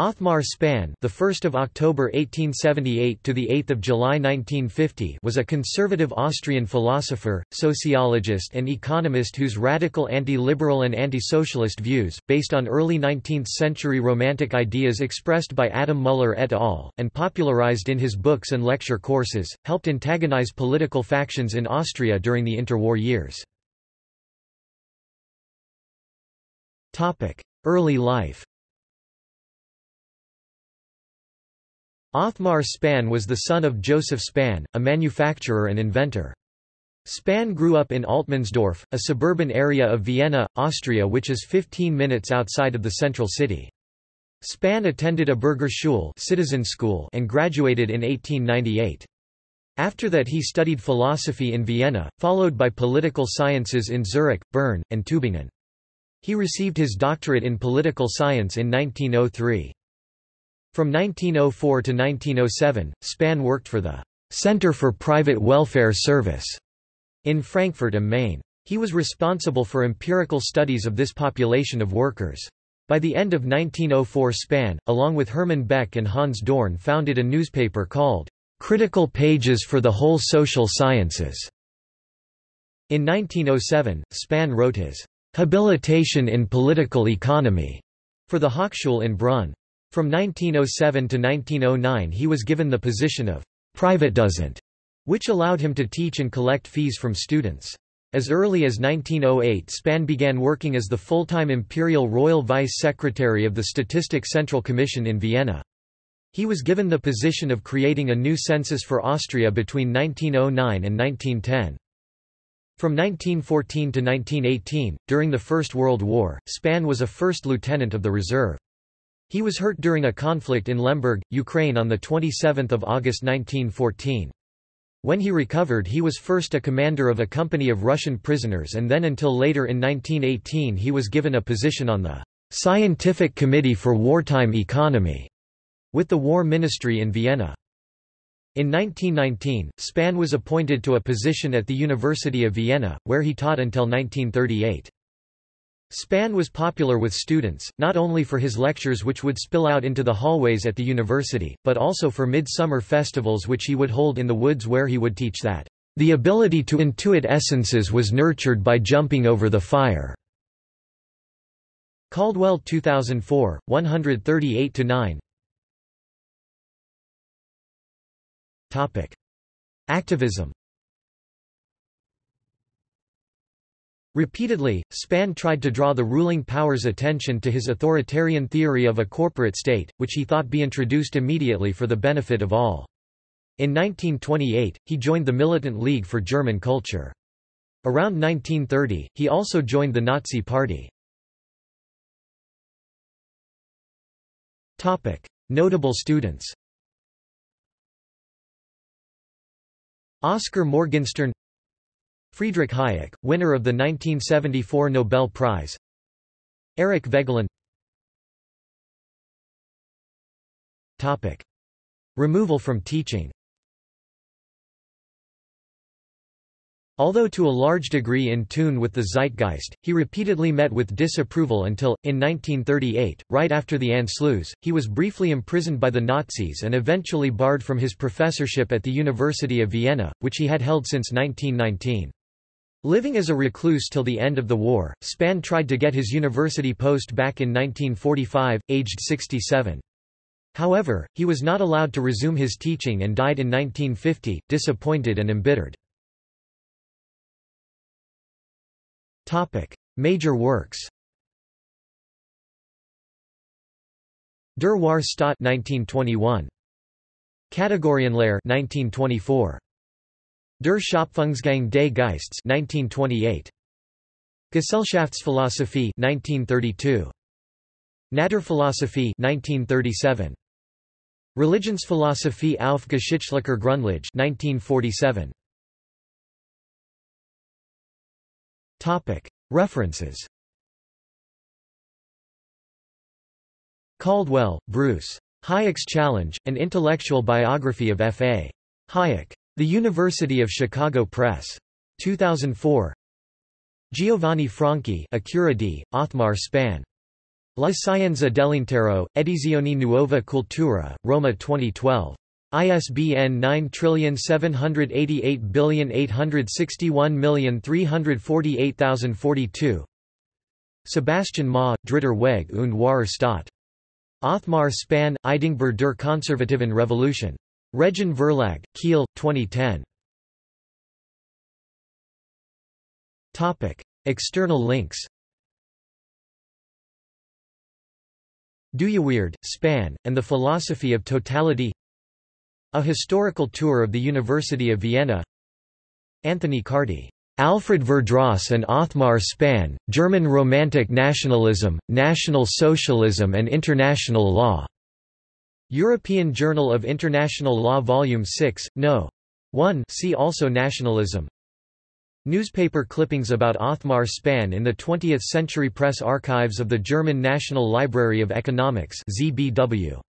Othmar Spann, the 1st of October 1878 to the 8th of July 1950, was a conservative Austrian philosopher, sociologist and economist whose radical anti-liberal and anti-socialist views, based on early 19th-century romantic ideas expressed by Adam Müller et al and popularized in his books and lecture courses, helped antagonize political factions in Austria during the interwar years. Topic: Early life. Othmar Spann was the son of Joseph Spann, a manufacturer and inventor. Spann grew up in Altmannsdorf, a suburban area of Vienna, Austria which is 15 minutes outside of the central city. Spann attended a Bürgerschule citizen school and graduated in 1898. After that he studied philosophy in Vienna, followed by political sciences in Zurich, Bern, and Tübingen. He received his doctorate in political science in 1903. From 1904 to 1907, Spann worked for the Center for Private Welfare Service in Frankfurt am Main. He was responsible for empirical studies of this population of workers. By the end of 1904 Spann, along with Hermann Beck and Hans Dorn founded a newspaper called Critical Pages for the Whole Social Sciences. In 1907, Spann wrote his Habilitation in Political Economy for the Hochschule in Brunn. From 1907 to 1909 he was given the position of Privatdozent, which allowed him to teach and collect fees from students. As early as 1908 Spann began working as the full-time Imperial Royal Vice Secretary of the Statistic Central Commission in Vienna. He was given the position of creating a new census for Austria between 1909 and 1910. From 1914 to 1918, during the First World War, Spann was a first lieutenant of the reserve. He was hurt during a conflict in Lemberg, Ukraine on 27 August 1914. When he recovered he was first a commander of a company of Russian prisoners and then until later in 1918 he was given a position on the Scientific Committee for Wartime Economy with the War Ministry in Vienna. In 1919, Spann was appointed to a position at the University of Vienna, where he taught until 1938. Spann was popular with students, not only for his lectures which would spill out into the hallways at the university, but also for midsummer festivals which he would hold in the woods where he would teach that, "...the ability to intuit essences was nurtured by jumping over the fire." Caldwell 2004, 138–9 Activism Repeatedly, Spann tried to draw the ruling power's attention to his authoritarian theory of a corporate state, which he thought be introduced immediately for the benefit of all. In 1928, he joined the Militant League for German Culture. Around 1930, he also joined the Nazi Party. Notable students Oskar Morgenstern Friedrich Hayek, winner of the 1974 Nobel Prize. Eric Voegelin Removal from teaching. Although to a large degree in tune with the zeitgeist, he repeatedly met with disapproval until, in 1938, right after the Anschluss, he was briefly imprisoned by the Nazis and eventually barred from his professorship at the University of Vienna, which he had held since 1919. Living as a recluse till the end of the war, Spann tried to get his university post back in 1945, aged 67. However, he was not allowed to resume his teaching and died in 1950, disappointed and embittered. Major works Der Wahre Staat 1921. Kategorienlehre 1924. Der Schöpfungsgang des Geistes 1928. Gesellschaftsphilosophie 1932. Naturphilosophie 1937. Religionsphilosophie auf geschichtlicher Grundlage 1947. Topic References Caldwell, Bruce. Hayek's Challenge, An Intellectual Biography of F.A. Hayek. The University of Chicago Press. 2004 Giovanni Franchi Accura di, Othmar Spann. La Scienza dell'Intero, Edizione Nuova Cultura, Roma 2012. ISBN 9788861348042 Sebastian Maaß, Dritter Weg und Wahrer Staat. Othmar Spann, Eidingber der Konservativen Revolution. Regin Verlag, Kiel, 2010. Topic. External links Dooyeweerd, Spann, and the Philosophy of Totality A Historical Tour of the University of Vienna Anthony Carty. Alfred Verdross and Othmar Spann, German Romantic Nationalism, National Socialism and International Law. European Journal of International Law Volume 6, No. 1 see also Nationalism Newspaper clippings about Othmar Spann in the 20th Century Press Archives of the German National Library of Economics ZBW.